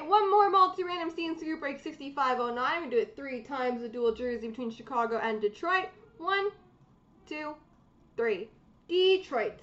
right, one more multi-random CNC group break 6509. We do it three times the dual jersey between Chicago and Detroit. One, two, three. Detroit.